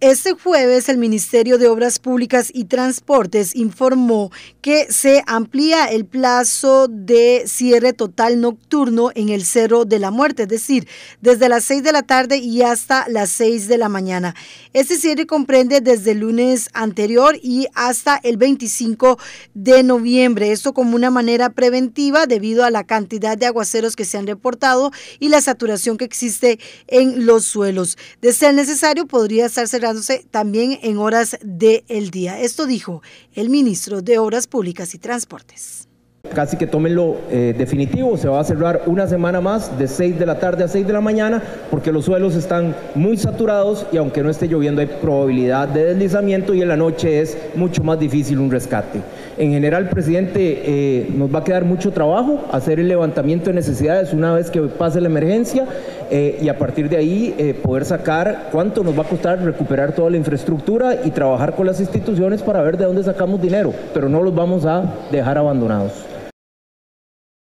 Este jueves el Ministerio de Obras Públicas y Transportes informó que se amplía el plazo de cierre total nocturno en el Cerro de la Muerte, es decir, desde las 6 de la tarde y hasta las 6 de la mañana. Este cierre comprende desde el lunes anterior y hasta el 25 de noviembre, esto como una manera preventiva debido a la cantidad de aguaceros que se han reportado y la saturación que existe en los suelos. De ser necesario, podría estar cerrado también en horas del día. Esto dijo el ministro de Obras Públicas y Transportes. Casi que tómenlo eh, definitivo, se va a cerrar una semana más de 6 de la tarde a 6 de la mañana porque los suelos están muy saturados y aunque no esté lloviendo hay probabilidad de deslizamiento y en la noche es mucho más difícil un rescate. En general, presidente, eh, nos va a quedar mucho trabajo hacer el levantamiento de necesidades una vez que pase la emergencia eh, y a partir de ahí poder sacar cuánto nos va a costar recuperar toda la infraestructura y trabajar con las instituciones para ver de dónde sacamos dinero, pero no los vamos a dejar abandonados.